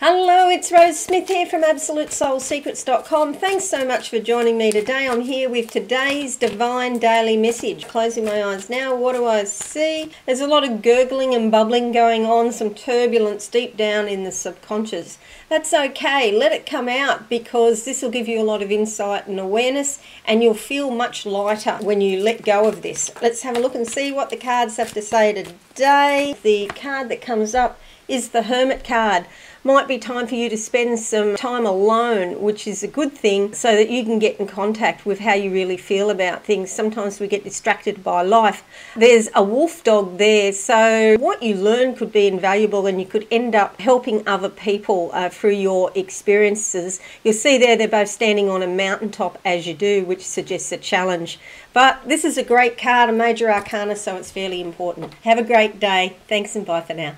Hello, it's Rose Smith here from AbsoluteSoulSecrets.com. Thanks so much for joining me today. I'm here with today's Divine Daily Message. Closing my eyes now, what do I see? There's a lot of gurgling and bubbling going on, some turbulence deep down in the subconscious. That's okay, let it come out because this will give you a lot of insight and awareness and you'll feel much lighter when you let go of this. Let's have a look and see what the cards have to say today. The card that comes up is the Hermit card might be time for you to spend some time alone, which is a good thing, so that you can get in contact with how you really feel about things. Sometimes we get distracted by life. There's a wolf dog there, so what you learn could be invaluable and you could end up helping other people uh, through your experiences. You'll see there they're both standing on a mountaintop as you do, which suggests a challenge. But this is a great card, a major arcana, so it's fairly important. Have a great day. Thanks and bye for now.